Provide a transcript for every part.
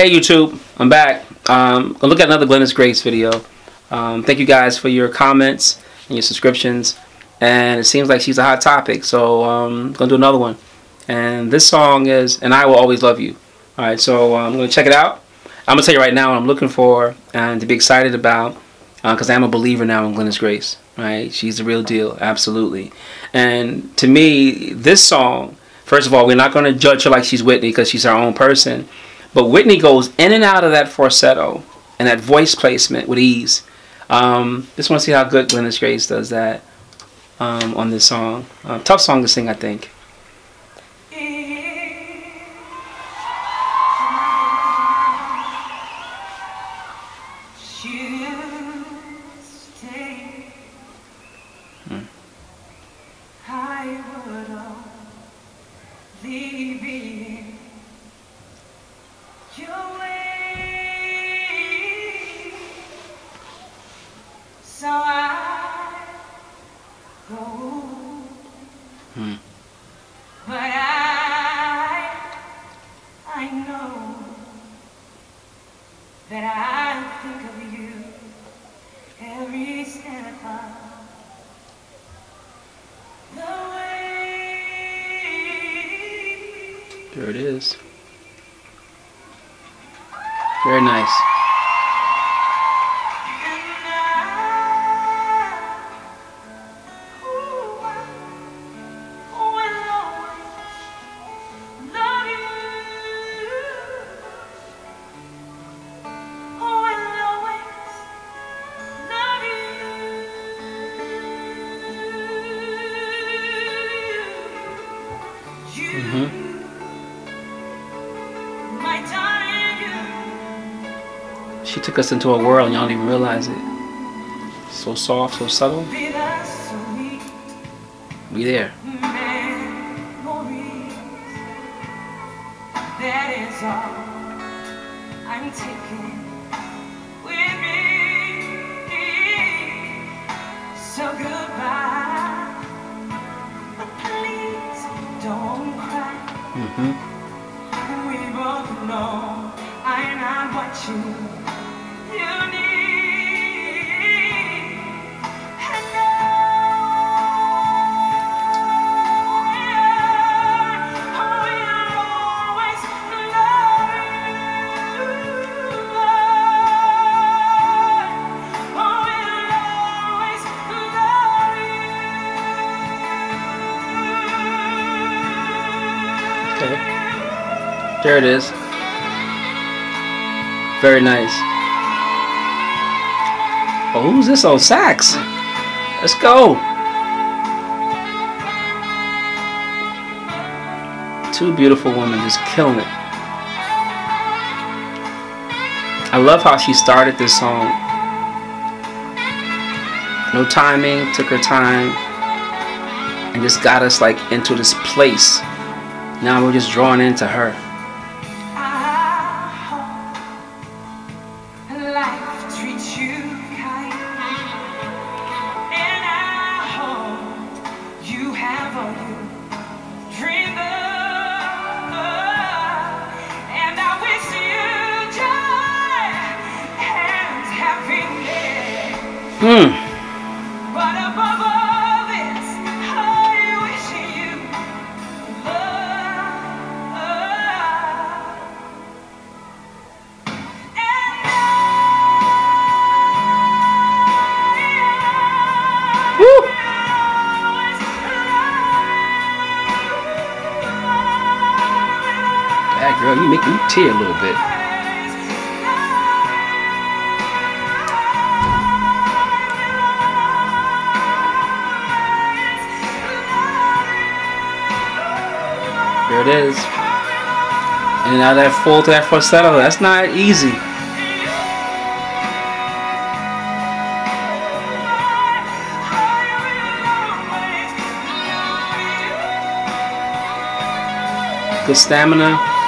Hey YouTube, I'm back. Um, gonna look at another Glennis Grace video. Um, thank you guys for your comments and your subscriptions. And it seems like she's a hot topic, so um, gonna do another one. And this song is "And I Will Always Love You." All right, so uh, I'm gonna check it out. I'm gonna tell you right now what I'm looking for and to be excited about, because uh, I'm a believer now in Glennis Grace. Right, she's the real deal, absolutely. And to me, this song, first of all, we're not gonna judge her like she's Whitney because she's her own person. But Whitney goes in and out of that falsetto and that voice placement with ease. Um, just want to see how good Glennis Grace does that um, on this song. Uh, tough song to sing, I think. Hmm. There it is. Very nice. And She took us into a world and y'all don't even realize it. So soft, so subtle. Be the sweet We there. memories. That is all I'm taking with me. So goodbye, but please don't cry. hmm We both know I'm not what you Okay. There it is. Very nice. Oh, who's this on sax? Let's go. Two beautiful women just killing it. I love how she started this song. No timing, took her time, and just got us like into this place. Now we're just drawn into her. I girl, you make me tear a little bit. There it is. And now that full to that falsetto, that's not easy. Good stamina.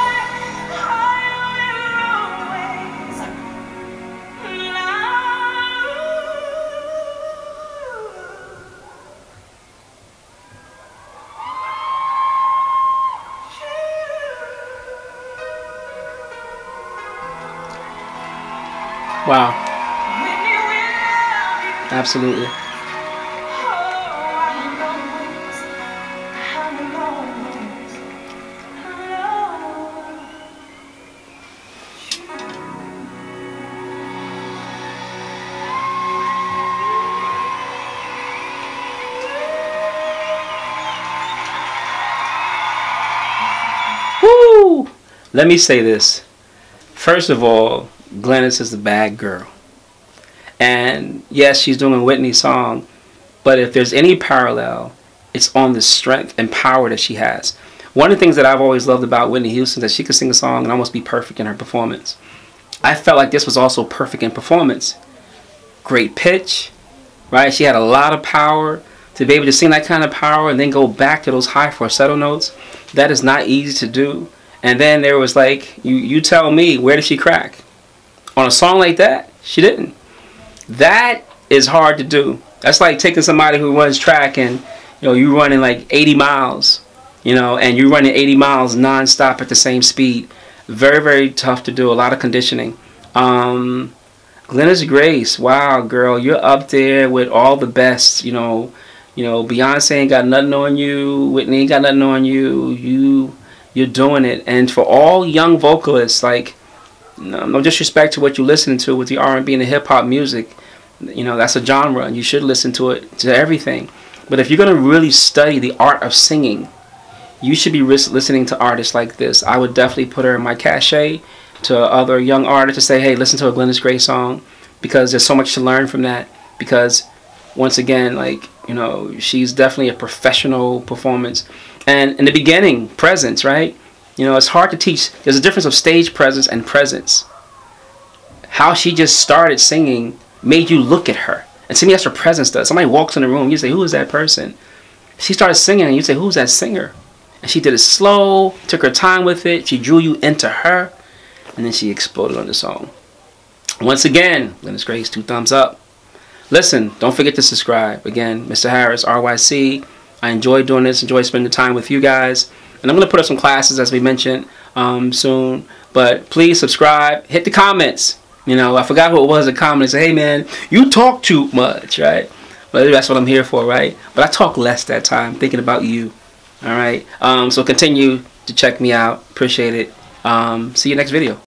Wow. Absolutely. Woo! Let me say this. First of all, Glennis is the bad girl. And yes, she's doing Whitney's song, but if there's any parallel, it's on the strength and power that she has. One of the things that I've always loved about Whitney Houston is that she could sing a song and almost be perfect in her performance. I felt like this was also perfect in performance. Great pitch, right? She had a lot of power to be able to sing that kind of power and then go back to those high falsetto notes. That is not easy to do. And then there was like, you, you tell me, where did she crack? On a song like that, she didn't. That is hard to do. That's like taking somebody who runs track and you know you're running like 80 miles, you know, and you're running 80 miles nonstop at the same speed. Very very tough to do. A lot of conditioning. Um, Glennis Grace, wow, girl, you're up there with all the best. You know, you know, Beyonce ain't got nothing on you. Whitney ain't got nothing on you. You, you're doing it. And for all young vocalists, like, no, no disrespect to what you're listening to with the R&B and the hip hop music, you know, that's a genre, and you should listen to it to everything. But if you're gonna really study the art of singing, you should be listening to artists like this. I would definitely put her in my cachet to other young artists to say, hey, listen to a Glennis Grace song because there's so much to learn from that. Because once again, like, you know, she's definitely a professional performance. And in the beginning, presence, right? You know, it's hard to teach. There's a difference of stage presence and presence. How she just started singing made you look at her. And to me, that's what presence does. Somebody walks in the room, you say, who is that person? She started singing, and you say, who's that singer? And she did it slow, took her time with it. She drew you into her, and then she exploded on the song. Once again, Glennis Grace, two thumbs up. Listen, don't forget to subscribe. Again, Mr. Harris, RYC. I enjoy doing this, enjoy spending time with you guys. And I'm to put up some classes, as we mentioned, um, soon. But please subscribe, hit the comments. You know, I forgot who it was in comments. Say, hey, man, you talk too much, right? But that's what I'm here for, right? But I talk less that time, thinking about you. All right. Um, so continue to check me out. Appreciate it. Um, see you next video.